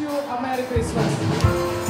you a Merry Christmas.